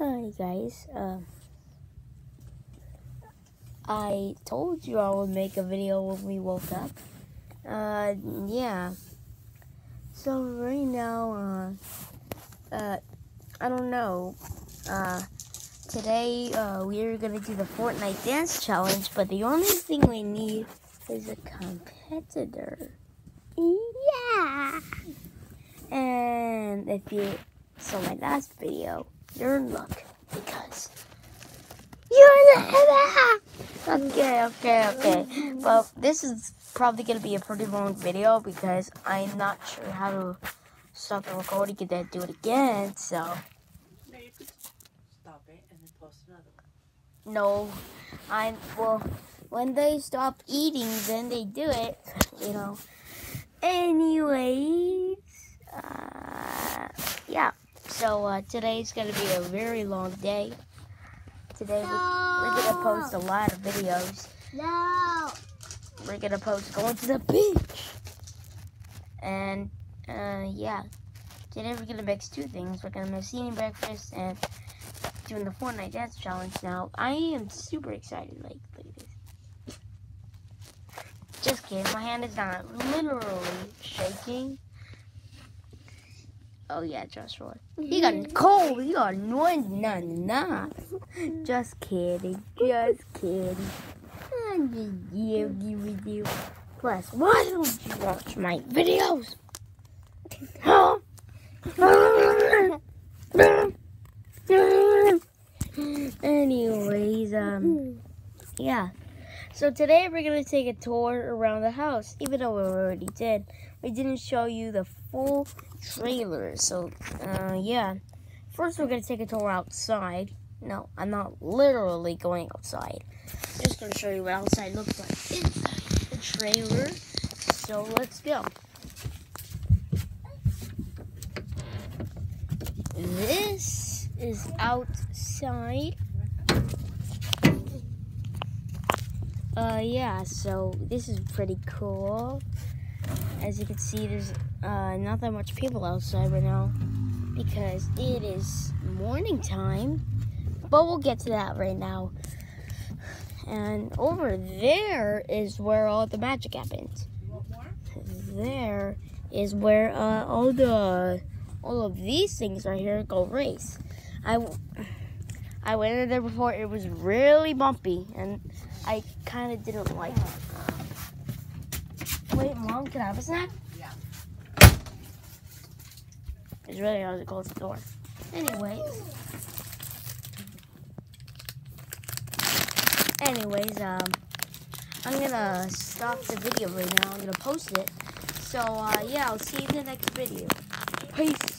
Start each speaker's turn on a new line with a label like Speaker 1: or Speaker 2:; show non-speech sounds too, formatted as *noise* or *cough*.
Speaker 1: Hi guys, um, I told you I would make a video when we woke up. Uh, yeah. So right now, uh, uh, I don't know. Uh, today, uh, we're gonna do the Fortnite Dance Challenge, but the only thing we need is a competitor.
Speaker 2: Yeah.
Speaker 1: And if you saw my last video, you're in luck because you're in the Okay, okay, okay. Well, this is probably gonna be a pretty long video because I'm not sure how to stop the recording and then do it again. So
Speaker 3: No, you could stop it and then post another one.
Speaker 1: no, I'm well. When they stop eating, then they do it. You know. Anyways, uh, yeah. So uh, today's gonna be a very long day. Today we're, we're gonna post a lot of videos.
Speaker 2: No.
Speaker 1: We're gonna post going to the beach, and uh, yeah. Today we're gonna mix two things. We're gonna mix eating breakfast and doing the Fortnite dance challenge. Now I am super excited. Like, look at this. Just kidding. My hand is not literally shaking. Oh yeah, Joshua. You got cold. You got no, no, no. Just kidding. Just kidding. I'm just joking with you. Plus, why don't you watch my videos? Huh? *laughs* Anyways, um, *laughs* yeah. So today we're gonna take a tour around the house. Even though we already did, we didn't show you the full trailer. So, uh, yeah. First, we're gonna take a tour outside. No, I'm not literally going outside. Just gonna show you what outside looks like inside the trailer. So let's go. This is outside. Uh, yeah, so this is pretty cool. As you can see, there's uh, not that much people outside right now because it is morning time. But we'll get to that right now. And over there is where all the magic happens. There is where uh, all the all of these things right here go race. I I went in there before. It was really bumpy, and I kind of didn't like it. Wait, mom, can I have a snack?
Speaker 3: Yeah.
Speaker 1: It's really hard to close the door. Anyways. Anyways, um, I'm gonna stop the video right now. I'm gonna post it. So, uh, yeah, I'll see you in the next video. Peace.